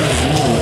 There's.